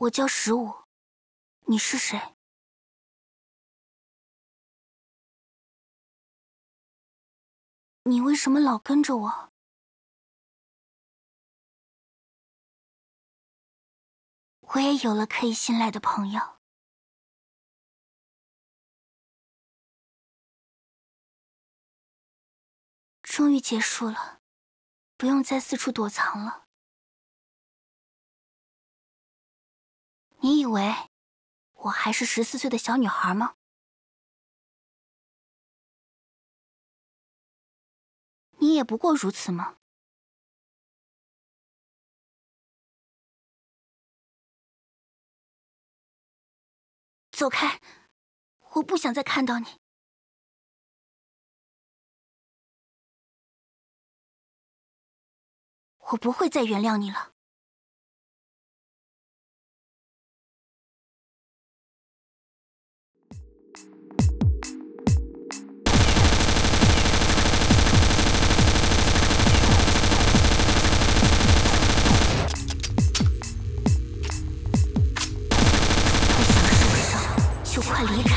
我叫十五，你是谁？你为什么老跟着我？我也有了可以信赖的朋友。终于结束了，不用再四处躲藏了。你以为我还是十四岁的小女孩吗？你也不过如此吗？走开！我不想再看到你。我不会再原谅你了。离开